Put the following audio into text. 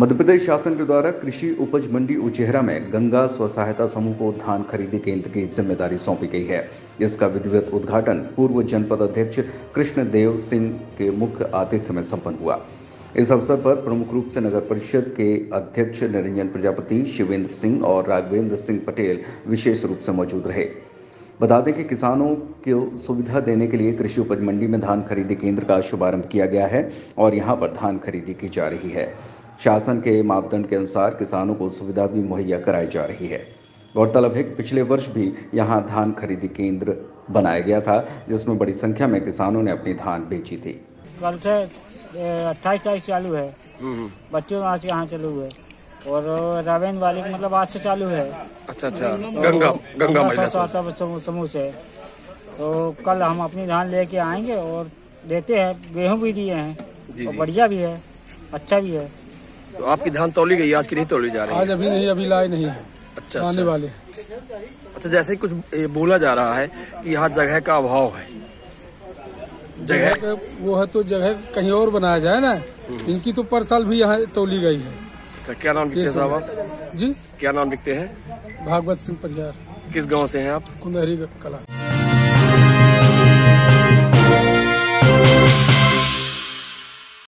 मध्य प्रदेश शासन के द्वारा कृषि उपज मंडी उचेहरा में गंगा स्व सहायता समूह को धान खरीदी केंद्र की ज़िम्मेदारी सौंपी गई है। इसका विधिवत उद्घाटन पूर्व जनपद अध्यक्ष कृष्णदेव सिंह के मुख्य आतिथ्य में संपन्न हुआ। इस अवसर पर प्रमुख रूप से नगर परिषद के अध्यक्ष निरंजन प्रजापति, शिवेंद्र सिंह और राघवेंद्र सिंह पटेल विशेष रूप से मौजूद रहे। बता दें कि किसानों को सुविधा देने के लिए कृषि उपज मंडी में धान खरीदी केंद्र का शुभारंभ किया गया है और यहाँ पर धान खरीदी की जा रही है। शासन के मापदंड के अनुसार किसानों को सुविधा भी मुहैया कराई जा रही है। गौरतलब है कि पिछले वर्ष भी यहाँ धान खरीदी केंद्र बनाया गया था जिसमें बड़ी संख्या में किसानों ने अपनी धान बेची थी। कल से अट्ठाईस तारीख चालू है। बच्चों आज यहाँ चालू है। और रावेन वाली मतलब आज से चालू है। अच्छा अच्छा। गंगा गंगा महिला समूह से तो कल हम अपनी धान लेके आएँगे और देते हैं गेहूँ भी दिए हैं। बढ़िया भी है अच्छा भी है। तो आपकी धान तोली गई आज की नहीं तौली जा रही है? आज अभी नहीं अभी लाए नहीं है। अच्छा आने अच्छा। वाले। अच्छा जैसे कुछ बोला जा रहा है कि यहाँ जगह का अभाव है। जगह? वो है तो जगह कहीं और बनाया जाए ना इनकी तो पर साल भी यहाँ तोली गई है। अच्छा क्या नाम लिखते हैं साहब आप? जी? क्या नाम लिखते हैं? भागवत सिंह परिहार। किस गाँव से हैं आप? कुंदहरी कला।